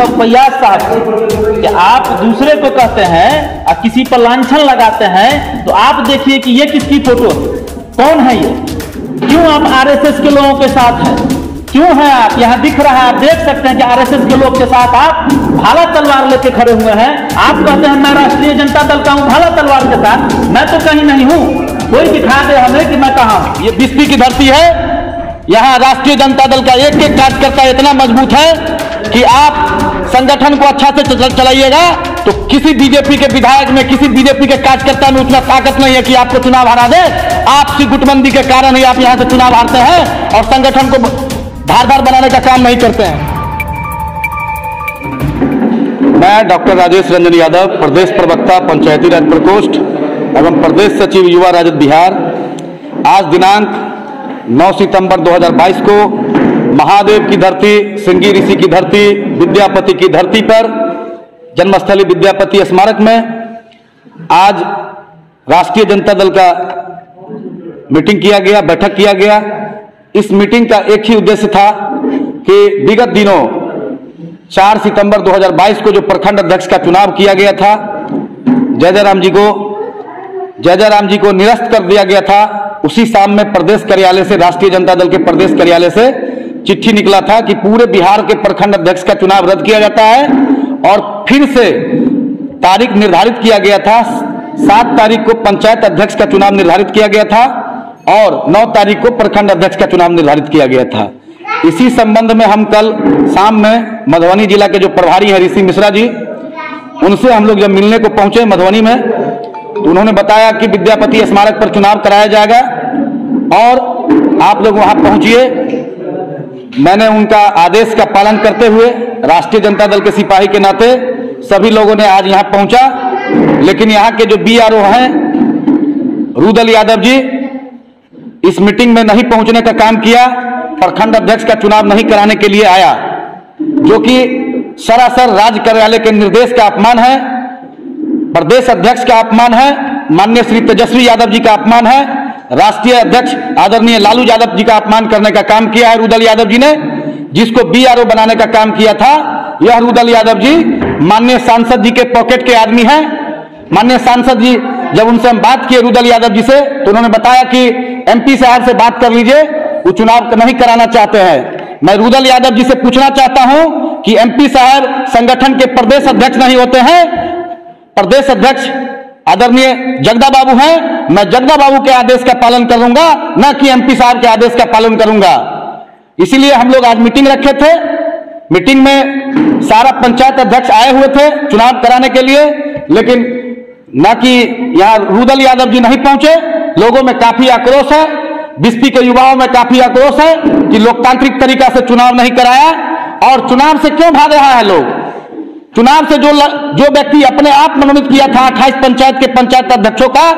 हूँ फैयाज साहब कि आप दूसरे को कहते हैं और किसी पर लांछन लगाते हैं तो आप देखिए कि ये किसकी फ़ोटो है? कौन है ये? क्यों आप आरएसएस के लोगों के साथ हैं? क्यों हैं आप? यहाँ दिख रहा है, आप देख सकते हैं कि आरएसएस के लोग के साथ आप भाला तलवार लेके खड़े हुए हैं। आप कहते हैं, मैं राष्ट्रीय जनता दल का हूँ, भाला तलवार के साथ। मैं तो कहीं नहीं हूँ। कोई दिखा दे हमें कि मैं कहा ये बिस्ती की धरती है। यहाँ राष्ट्रीय जनता दल का एक एक कार्यकर्ता इतना मज़बूत है कि आप संगठन को अच्छा से चलाइएगा तो किसी बीजेपी के विधायक में, किसी बीजेपी के कार्यकर्ता में उतना ताकत नहीं है कि आपको चुनाव हरा दे। आपसी गुटबंदी के कारण ही आप यहाँ से चुनाव हारते हैं और संगठन को धारदार बनाने का काम नहीं करते हैं। मैं डॉक्टर राजेश रंजन यादव, प्रदेश प्रवक्ता, पंचायती राज प्रकोष्ठ एवं प्रदेश सचिव युवा राजद बिहार। आज दिनांक 9 सितंबर 2022 को महादेव की धरती सिंगी ऋषि की धरती, विद्यापति की धरती पर, जन्मस्थली विद्यापति स्मारक में, आज राष्ट्रीय जनता दल का मीटिंग किया गया, बैठक किया गया। इस मीटिंग का एक ही उद्देश्य था कि विगत दिनों 4 सितंबर 2022 को जो प्रखंड अध्यक्ष का चुनाव किया गया था, जय जयराम जी को, जय जयराम जी को निरस्त कर दिया गया था। उसी शाम में प्रदेश कार्यालय से, राष्ट्रीय जनता दल के प्रदेश कार्यालय से चिट्ठी निकला था कि पूरे बिहार के प्रखंड अध्यक्ष का चुनाव रद्द किया जाता है और फिर से तारीख निर्धारित किया गया था। सात तारीख को पंचायत अध्यक्ष का चुनाव निर्धारित किया गया था और नौ तारीख को प्रखंड अध्यक्ष का चुनाव निर्धारित किया गया था। इसी संबंध में हम कल शाम में मधुबनी जिला के जो प्रभारी हैं ऋषि मिश्रा जी, उनसे हम लोग जब मिलने को पहुँचे मधुबनी में तो उन्होंने बताया कि विद्यापति स्मारक पर चुनाव कराया जाएगा और आप लोग वहाँ पहुंचिए। मैंने उनका आदेश का पालन करते हुए राष्ट्रीय जनता दल के सिपाही के नाते सभी लोगों ने आज यहाँ पहुँचा। लेकिन यहाँ के जो बी आर ओ हैं, रुदल यादव जी, इस मीटिंग में नहीं पहुँचने का काम किया, प्रखंड अध्यक्ष का चुनाव नहीं कराने के लिए आया, जो कि सरासर राज्य कार्यालय के निर्देश का अपमान है, प्रदेश अध्यक्ष का अपमान है, माननीय श्री तेजस्वी यादव जी का अपमान है राष्ट्रीय अध्यक्ष आदरणीय लालू यादव जी का अपमान करने का काम किया है रुदल यादव जी ने, जिसको बीआरओ बनाने का काम किया था। यह रुदल यादव जी माननीय सांसद जी के पॉकेट के आदमी हैं। माननीय सांसद जी, जब उनसे हम बात किए रुदल यादव जी से तो उन्होंने बताया कि एमपी साहब से बात कर लीजिए, वो चुनाव नहीं कराना चाहते हैं। मैं रुदल यादव जी से पूछना चाहता हूँ कि एमपी साहब संगठन के प्रदेश अध्यक्ष नहीं होते हैं। प्रदेश अध्यक्ष आदरणीय जगदा बाबू हैं, मैं जगदा बाबू के आदेश का पालन करूँगा, न कि एमपी साहब के आदेश का पालन करूँगा। इसीलिए हम लोग आज मीटिंग रखे थे। मीटिंग में सारा पंचायत अध्यक्ष आए हुए थे चुनाव कराने के लिए, लेकिन न कि यहाँ रुदल यादव जी नहीं पहुँचे। लोगों में काफ़ी आक्रोश है। बिस्पी के युवाओं में काफ़ी आक्रोश है कि लोकतांत्रिक तरीका से चुनाव नहीं कराया। और चुनाव से क्यों भाग रहा है लोग? चुनाव से जो ल- जो व्यक्ति अपने आप मनोनीत किया था 28 पंचायत के पंचायत अध्यक्षों का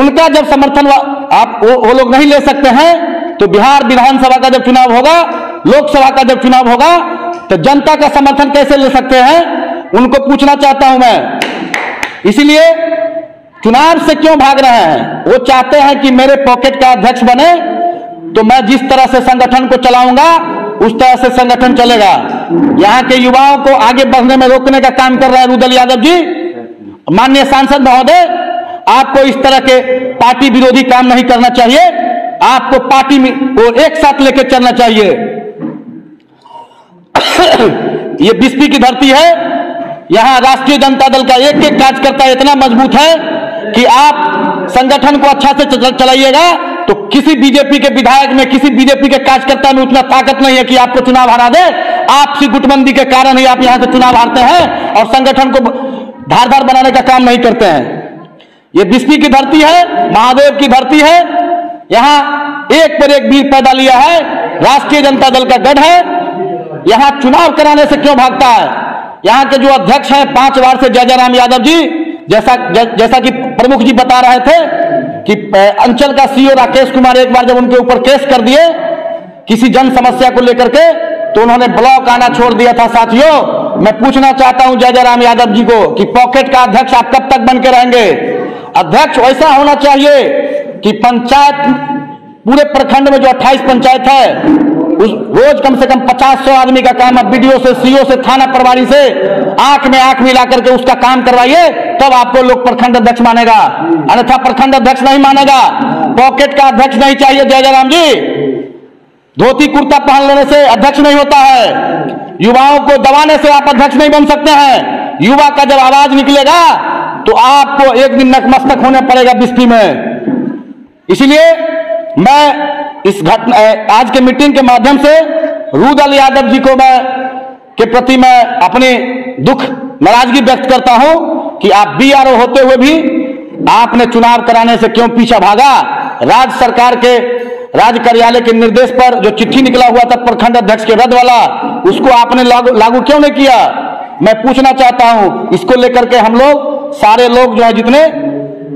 उनका जब समर्थन आप वो, वो लोग नहीं ले सकते हैं तो बिहार विधानसभा का जब चुनाव होगा लोकसभा का जब चुनाव होगा तो जनता का समर्थन कैसे ले सकते हैं उनको पूछना चाहता हूँ मैं। इसीलिए चुनाव से क्यों भाग रहे हैं? वो चाहते हैं कि मेरे पॉकेट का अध्यक्ष बने तो मैं जिस तरह से संगठन को चलाऊँगा उस तरह से संगठन चलेगा। यहाँ के युवाओं को आगे बढ़ने में रोकने का काम कर रहा है रुदल यादव जी। माननीय सांसद महोदय, आपको इस तरह के पार्टी विरोधी काम नहीं करना चाहिए। आपको पार्टी में को एक साथ लेकर चलना चाहिए। ये बिस्पी की धरती है। यहाँ राष्ट्रीय जनता दल का एक एक कार्यकर्ता इतना मज़बूत है कि आप संगठन को अच्छा से चल- चलाइएगा। तो किसी बीजेपी के विधायक में, किसी बीजेपी के कार्यकर्ता में उतना ताकत नहीं है कि आपको चुनाव हरा दे। आपसी गुटबंदी के कारण ही आप यहाँ से चुनाव हारते हैं और संगठन को धारदार बनाने का काम नहीं करते हैं। ये बिस्पी की धरती है, महादेव की धरती है, यहाँ एक पर एक वीर पैदा लिया है, राष्ट्रीय जनता दल का गढ़ है, यहाँ चुनाव कराने से क्यों भागता है? यहाँ के जो अध्यक्ष हैं, पाँच बार से जय जयराम यादव जी, जैसा जैसा कि प्रमुख जी बता रहे थे कि अंचल का सीओ राकेश कुमार एक बार जब उनके ऊपर केस कर दिए किसी जन समस्या को लेकर के तो उन्होंने ब्लॉक आना छोड़ दिया था। साथियों, मैं पूछना चाहता हूँ जय जयराम यादव जी को कि पॉकेट का अध्यक्ष आप कब तक बन के रहेंगे? अध्यक्ष, वैसा होना चाहिए कि पंचायत, पूरे प्रखंड में जो 28 पंचायत है उस रोज कम से कम पचास सौ आदमी का काम अब बीडीओ से, सीओ से, थाना प्रभारी से आँख में आँख मिला करके उसका काम करवाइए, तब आपको लोग प्रखंड अध्यक्ष मानेगा। अन्यथा प्रखंड अध्यक्ष नहीं मानेगा। पॉकेट का अध्यक्ष नहीं चाहिए, जय जयराम जी। धोती कुर्ता पहन लेने से अध्यक्ष नहीं होता है। युवाओं को दबाने से आप अध्यक्ष नहीं बन सकते हैं। युवा का जब आवाज़ निकलेगा तो आपको एक दिन नतमस्तक होने पड़ेगा बिस्ती में। इसलिए मैं इस घटना आज के मीटिंग के माध्यम से रूदल यादव जी को मैं के प्रति मैं अपनी दुख नाराज़गी व्यक्त करता हूँ कि आप बीआरओ होते हुए भी आपने चुनाव कराने से क्यों पीछा भागा? राज्य सरकार के राज्य कार्यालय के निर्देश पर जो चिट्ठी निकला हुआ था प्रखंड अध्यक्ष के रद्द वाला उसको आपने लागू, लागू क्यों नहीं किया? मैं पूछना चाहता हूँ इसको लेकर के हम लोग सारे लोग जो है जितने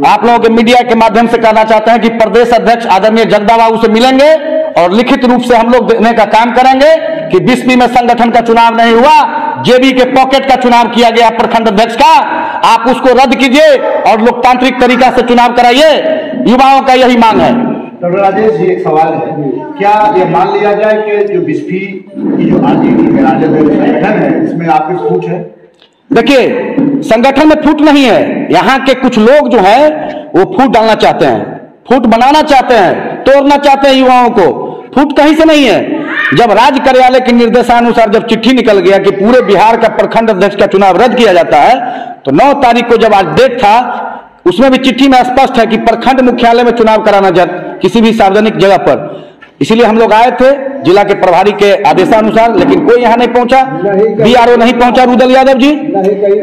आप लोगों के मीडिया के माध्यम से कहना चाहते हैं कि प्रदेश अध्यक्ष आदरणीय जगदा बाबू से मिलेंगे और लिखित रूप से हम लोग देने का काम करेंगे कि बीसवीं में संगठन का चुनाव नहीं हुआ, जेबी के पॉकेट का चुनाव किया गया प्रखंड अध्यक्ष का। आप उसको रद्द कीजिए और लोकतांत्रिक तरीका से चुनाव कराइए। युवाओं का यही मांग है। राजेश जी एक सवाल है। क्या ये मान लिया जाए कि जो बिस्फी की जो में राजद संगठन है, इसमें आपकी फूट है? देखिए, संगठन में फूट नहीं है। यहाँ के कुछ लोग जो है, वो फूट डालना चाहते हैं। फूट बनाना चाहते हैं, तोड़ना चाहते हैं युवाओं को। फूट कहीं से नहीं है। जब राज्य कार्यालय के निर्देशानुसार जब चिट्ठी निकल गया कि पूरे बिहार का प्रखंड अध्यक्ष का चुनाव रद्द किया जाता है तो 9 तारीख को जब आज डेट था, उसमें भी चिट्ठी में स्पष्ट है कि प्रखंड मुख्यालय में चुनाव कराना किसी भी सार्वजनिक जगह पर। इसीलिए हम लोग आए थे जिला के प्रभारी के आदेशानुसार लेकिन कोई यहाँ नहीं पहुँचा। बीआरओ नहीं पहुँचा रुदल यादव जी।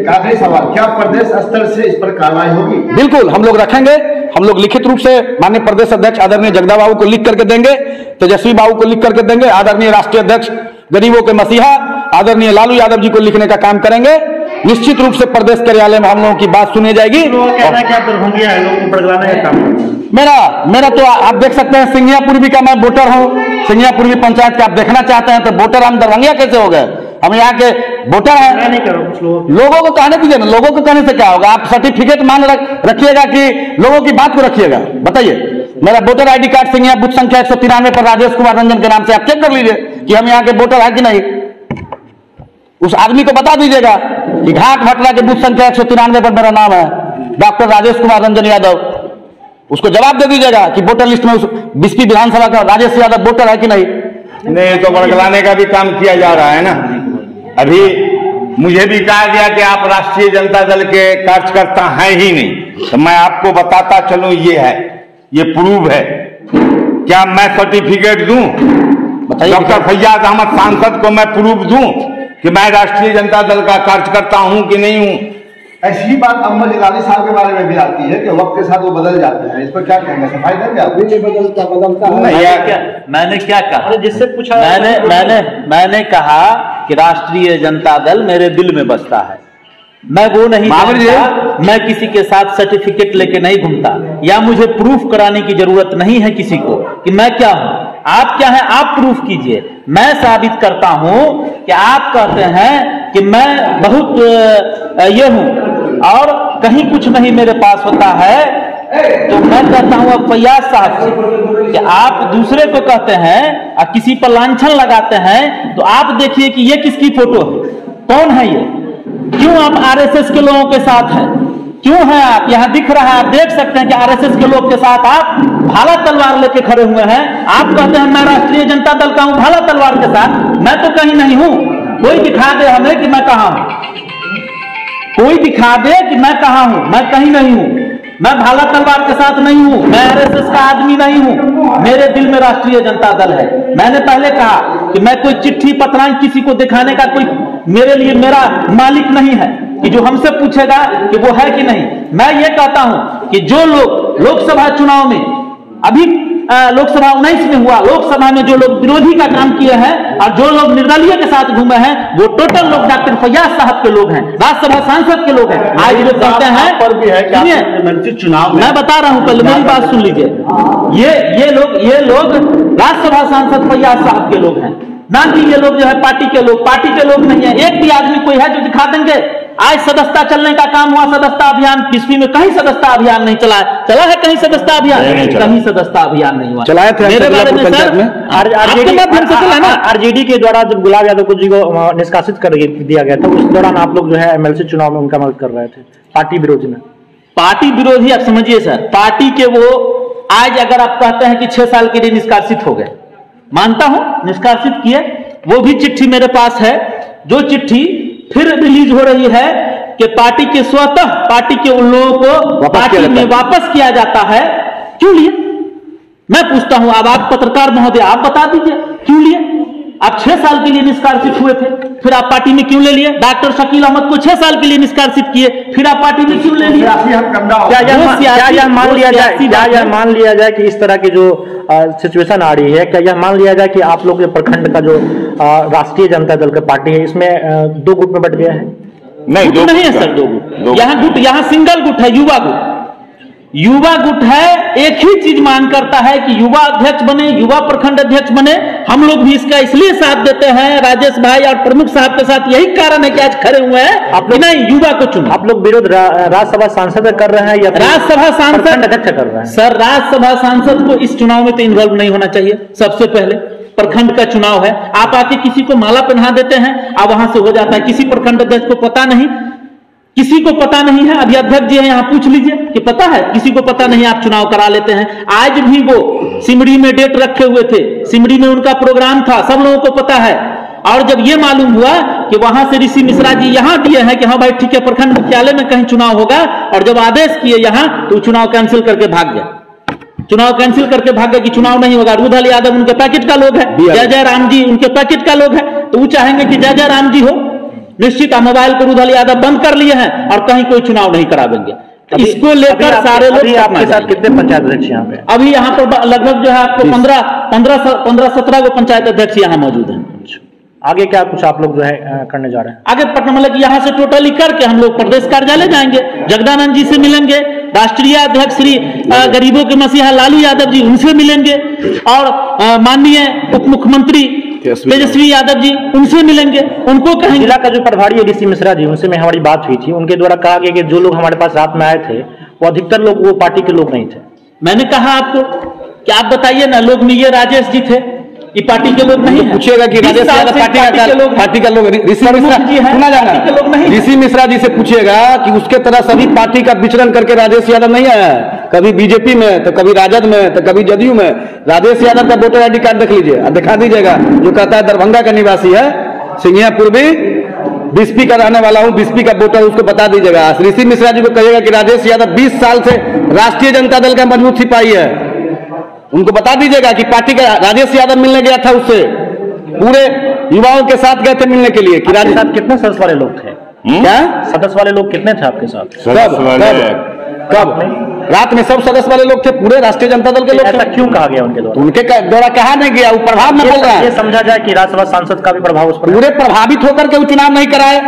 आखिरी सवाल? क्या प्रदेश स्तर से इस पर कार्रवाई होगी? बिल्कुल हम लोग रखेंगे। हम लोग लिखित रूप से माननीय प्रदेश अध्यक्ष आदरणीय जगदा बाबू को लिख करके देंगे तेजस्वी बाबू को लिख करके देंगे आदरणीय राष्ट्रीय अध्यक्ष गरीबों के मसीहा आदरणीय लालू यादव जी को लिखने का काम करेंगे। निश्चित रूप से प्रदेश कार्यालय में हम लोगों की बात सुनी जाएगी। मेरा मेरा तो आप देख सकते हैं सिंघिया पूर्वी का मैं वोटर हूँ। सिंघिया पूर्वी पंचायत का आप देखना चाहते हैं तो वोटर हम दरभंगिया कैसे हो गए? हम यहाँ के वोटर हैं। लोगों को। कहने दीजिए ना लोगों को कहने से क्या होगा? आप सर्टिफिकेट मान रखिएगा कि लोगों की बात को रखिएगा। बताइए। मेरा voter ID card Singhia booth संख्या एक सौ तिरानवे पर राजेश कुमार रंजन के नाम से आप चेक कर लीजिए कि हम यहाँ के वोटर है कि नहीं। उस आदमी को बता दीजिएगा कि घाट भटला के बूथ संख्या एक सौ तिरानवे पर मेरा नाम है। डॉक्टर राजेश कुमार रंजन यादव। उसको जवाब दे दीजिएगा कि वोटर लिस्ट में उस बिस्पी विधानसभा का राजेश यादव वोटर है कि नहीं? नहीं तो बरगलाने का भी काम किया जा रहा है ना। अभी मुझे भी कहा गया कि आप राष्ट्रीय जनता दल के कार्यकर्ता हैं ही नहीं। तो मैं आपको बताता चलूँ ये है ये प्रूव है। क्या मैं सर्टिफिकेट दूँ? डॉक्टर फैयाज अहमद सांसद को मैं प्रूफ दूँ? कि मैं राष्ट्रीय जनता दल का कार्यकर्ता हूँ कि नहीं हूँ? ऐसी ही बात अम्मद इलानी साहब के बारे में भी आती है कि वक्त के साथ वो बदल जाते हैं। इस पर क्या कहेंगे? सफ़ाई देंगे आप नहीं बदलता बदलता। मैंने क्या मैंने क्या कहा? जिससे पूछा मैंने मैंने मैंने कहा कि राष्ट्रीय जनता दल मेरे दिल में बसता है। मैं वो नहीं जानता मैं किसी के साथ सर्टिफिकेट लेके नहीं घूमता। या मुझे प्रूफ कराने की ज़रूरत नहीं है किसी को कि मैं क्या हूँ? आप क्या है? आप प्रूफ कीजिए। मैं साबित करता हूँ कि आप कहते हैं कि मैं बहुत ये हूँ। और कहीं कुछ नहीं मेरे पास होता है तो मैं कहता हूँ अब फैयाज साहब से कि आप दूसरे को कहते हैं, और किसी पर लाछन लगाते हैं तो आप देखिए कि ये किसकी फ़ोटो है? कौन है ये? क्यों आप आरएसएस के लोगों के साथ हैं? क्यों है आप? यहाँ दिख रहा है, आप देख सकते हैं कि आरएसएस के लोग के साथ आप भाला तलवार लेके खड़े हुए हैं। आप कहते हैं, मैं राष्ट्रीय जनता दल का हूँ, भाला तलवार के साथ। मैं तो कहीं नहीं हूँ। कोई दिखा दे हमें कि मैं कहा हूँ। कोई दिखा दे कि मैं कहा हूँ। मैं कहीं नहीं हूँ। मैं भाला तलवार के साथ नहीं हूँ। मैं आरएसएस का आदमी नहीं हूँ। मेरे दिल में राष्ट्रीय जनता दल है। मैंने पहले कहा कि मैं कोई चिट्ठी पत्रांक किसी को दिखाने का कोई मेरे लिए मेरा मालिक नहीं है। कि जो हमसे पूछेगा कि वो है कि नहीं। मैं ये कहता हूँ कि जो लोग लोकसभा चुनाव में अभी लोकसभा उन्नीस में हुआ लोकसभा में जो लोग विरोधी का काम किए हैं और जो लोग निर्दलीय के साथ घूमे हैं वो टोटल लोग डॉक्टर फैयाज साहब के लोग हैं राज्यसभा सांसद के लोग हैं। आज जो कहते हैं पर भी है चुनाव मैं बता रहा हूँ पहले मेरी बात सुन लीजिए। ये ये लोग ये लोग राज्यसभा सांसद फैयाज साहब के लोग हैं। ना कि ये लोग जो है पार्टी के लोग पार्टी के लोग नहीं है। एक भी आदमी कोई है जो दिखा देंगे आज सदस्यता चलने का काम हुआ सदस्यता अभियान किसपी में कहीं सदस्यता अभियान नहीं चला है? चला है कहीं सदस्यता अभियान। कहीं सदस्यता अभियान नहीं हुआ। चलाए थे मेरे बारे में सर आपके आरजेडी माध्यम से चला ना? आरजेडी के द्वारा जब गुलाब यादव को जी को निष्कासित कर दिया गया था उस दौरान आप लोग जो है एमएलसी चुनाव में उनका मदद कर रहे थे पार्टी विरोधी में। पार्टी विरोधी आप समझिए सर पार्टी के वो आज अगर आप कहते हैं कि छह साल के लिए निष्कासित हो गए मानता हूँ निष्कासित किए वो भी चिट्ठी मेरे पास है जो चिट्ठी फिर रिलीज़ हो रही है कि पार्टी के स्वतः पार्टी के उन लोगों को पार्टी में वापस किया जाता है। क्यों लिए? मैं पूछता हूँ अब आप पत्रकार महोदय आप बता दीजिए क्यों लिए? आप छह साल के लिए निष्कासित हुए थे फिर आप पार्टी में क्यों ले लिए? डॉक्टर शकील अहमद को छह साल के लिए निष्कासित किए फिर आप पार्टी में क्यों ले लिए? क्या यह वो मा- क्या सियासी- यह मान लिया जाए क्या यह मान लिया जाए कि इस तरह की जो सिचुएशन आ रही है? क्या यह मान लिया जाए कि आप लोग जो प्रखंड का जो राष्ट्रीय जनता दल का पार्टी है इसमें दो गुट में बट गया है? नहीं गुट दो नहीं है सर दो गुट। यहाँ गुट यहाँ सिंगल गुट है युवा गुट। युवा गुट है एक ही चीज़ मांग करता है कि युवा अध्यक्ष बने युवा प्रखंड अध्यक्ष बने। हम लोग भी इसका इसलिए साथ देते हैं राजेश भाई और प्रमुख साहब के साथ यही कारण है कि आज खड़े हुए हैं आप लोग- नहीं युवा को चुनो। आप लोग विरोध रा- राज्यसभा सांसद कर रहे हैं या राज्यसभा सांसद अध्यक्ष कर रहे हैं? सर राज्यसभा सांसद को इस चुनाव में तो इन्वॉल्व नहीं होना चाहिए सबसे पहले। प्रखंड का चुनाव है। आप आके किसी को माला पहना देते हैं अब वहाँ से हो जाता है। किसी प्रखंड अध्यक्ष को पता नहीं किसी को पता नहीं है अभी अध्यक्ष जी है यहाँ पूछ लीजिए कि पता है? किसी को पता नहीं आप चुनाव करा लेते हैं। आज भी वो सिमरी में डेट रखे हुए थे। सिमरी में उनका प्रोग्राम था सब लोगों को पता है। और जब ये मालूम हुआ कि वहाँ से ऋषि मिश्रा जी यहाँ दिए हैं कि हाँ भाई ठीक है प्रखंड मुख्यालय में कहीं चुनाव होगा और जब आदेश किए यहाँ तो चुनाव कैंसिल करके भाग गया। चुनाव कैंसिल करके भाग गया कि चुनाव नहीं होगा। रुदल यादव उनके पैकेट का लोग है। जय जय राम जी उनके पैकेट का लोग है। तो वो चाहेंगे कि जय जय राम जी हो। निश्चित मोबाइल को रुदल यादव बंद कर लिए हैं और कहीं कोई चुनाव नहीं करावेंगे अभी- इसको लेकर सारे लोग आपके साथ कितने पंचायत अध्यक्ष यहाँ पे? अभी यहाँ पर लगभग जो है आपको पंद्रह पंद्रह पंद्रह सत्रह को पंचायत अध्यक्ष यहाँ मौजूद हैं। आगे क्या कुछ आप लोग जो है करने जा रहे हैं? आगे पटना मतलब यहाँ से टोटली करके हम लोग प्रदेश कार्यालय जाएँगे। जगदानंद जी से मिलेंगे राष्ट्रीय अध्यक्ष श्री गरीबों के मसीहा लालू यादव जी उनसे मिलेंगे। और माननीय उप मुख्यमंत्री तेजस्वी यादव जी उनसे मिलेंगे उनको कहेंगे। जिला का जो प्रभारी है डीसी मिश्रा जी उनसे में हमारी बात हुई थी। उनके द्वारा कहा गया कि जो लोग हमारे पास रात में आए थे वो अधिकतर लोग वो पार्टी के लोग नहीं थे। मैंने कहा आपको कि आप बताइए ना लोग में ये राजेश जी थे। ये पार्टी के लोग नहीं पूछेगा कि राजेश यादव पार्टी का लोग पार्टी का लोग ऋषि मिश्रा सुना जाना। ऋषि मिश्रा जी से पूछिएगा कि उसके तरह सभी पार्टी का विचरण करके राजेश यादव नहीं आया है। कभी बीजेपी में तो कभी राजद में तो कभी जदयू में। राजेश यादव का वोटर आईडी कार्ड देख लीजिए। दिखा दीजिएगा। जो कहता है दरभंगा का निवासी है सिंघिया पूर्वी बिस्पी का रहने वाला हूँ बीसपी का वोटर उसको बता दीजिएगा। ऋषि मिश्रा जी को कहिएगा कि राजेश यादव 20 साल से राष्ट्रीय जनता दल का मज़बूत सिपाही है। उनको बता दीजिएगा कि पार्टी का राजेश यादव मिलने गया था उससे। पूरे युवाओं के साथ गए थे मिलने के लिए कि राजेश साथ कितने सदस्य वाले लोग थे? हम्म? क्या? सदस्य वाले लोग कितने थे आपके साथ? कब? कब? रात में सब सदस्य वाले लोग थे पूरे राष्ट्रीय जनता दल के लोग ऐसा थे। क्यों कहा गया उनके द्वारा? उनके क- द्वारा कहा नहीं गया वो प्रभाव में बोल रहा ये है। समझा जाए कि राज्यसभा सांसद का भी प्रभाव उस पर पूरे प्रभावित होकर के वो चुनाव नहीं कराए।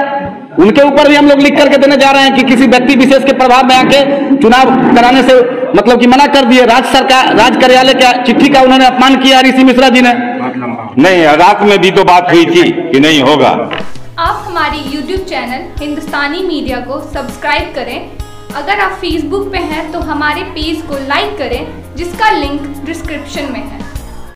उनके ऊपर भी हम लोग लिख करके देने जा रहे हैं कि किसी व्यक्ति विशेष के प्रभाव में आके चुनाव कराने से मतलब कि मना कर दिए। राज्य सरकार राज्य कार्यालय का चिट्ठी का उन्होंने अपमान किया ऋषि मिश्रा जी ने। नहीं रात में भी तो बात हुई थी कि नहीं होगा। आप हमारी YouTube चैनल हिंदुस्तानी मीडिया को सब्सक्राइब करें। अगर आप Facebook पे हैं तो हमारे पेज को लाइक करें जिसका लिंक डिस्क्रिप्शन में है।